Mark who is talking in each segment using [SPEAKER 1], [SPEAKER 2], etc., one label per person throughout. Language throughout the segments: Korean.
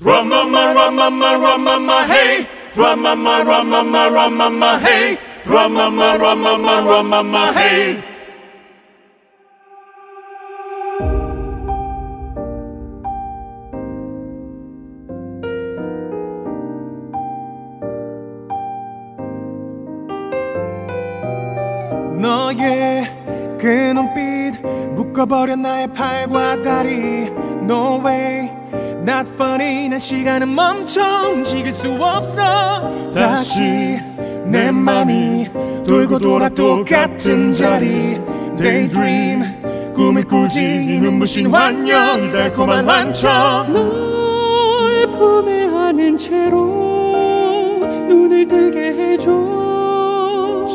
[SPEAKER 1] Ramama, ramama, ramama, hey. Ramama, ramama, ramama, hey. Ramama, ramama, ramama, hey.
[SPEAKER 2] 너의 그 눈빛 묶어버려 나의 팔과 다리 No way not funny 난 시간은 멈춰. 움직일 수 없어. 다시 내 맘이 돌고 돌아 똑같은 자리. Daydream 꿈을 꾸지. 이 눈부신 환영 이 달콤한 환청.
[SPEAKER 3] 널 품에 안은 채로 눈을 뜨게 해줘.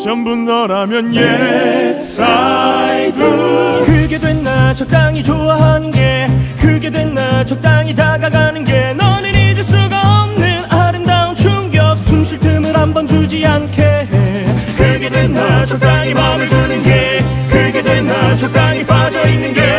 [SPEAKER 2] 전부 너라면 yes I do 그게 됐나? 적당히 좋아하는 게. 그게 됐나? 적당히 다 번 주지 않게 해. 그게 됐나 적당히 마음을 주는 게. 그게 됐나 적당히 빠져있는 게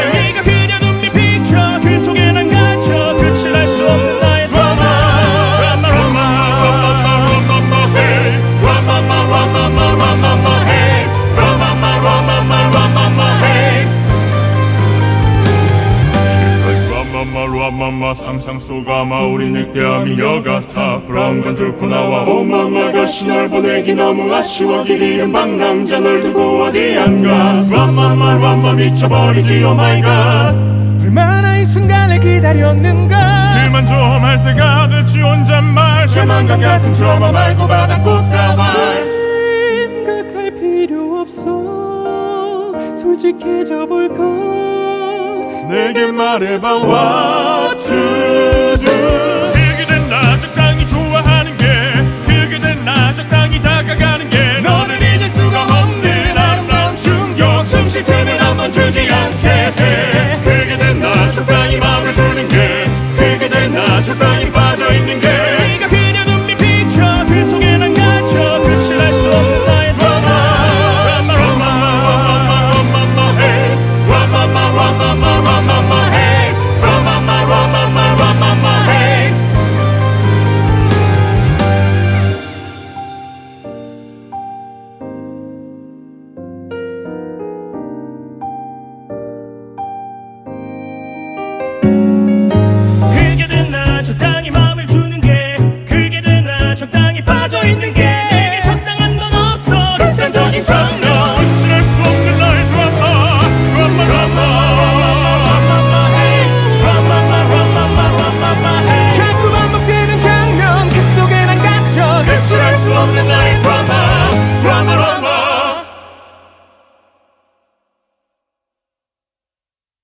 [SPEAKER 2] 라마마
[SPEAKER 1] 상상 속 아마 우리 늑대함이 여같아 브라운관 뚫고 나와 오마마가 신을 보내기 너무 아쉬워 길 잃은 방랑자 널 두고 어디 안가 라마마 라마 미쳐버리지 오마이갓
[SPEAKER 2] 얼마나 이 순간을 기다렸는가?
[SPEAKER 1] 그만 좀 할 때가 됐지 혼잣말. 절망감 같은 드라마 말고 바닥꽃 다발.
[SPEAKER 3] 생각할 필요 없어. 솔직해져 볼까
[SPEAKER 1] 내게 말해봐 what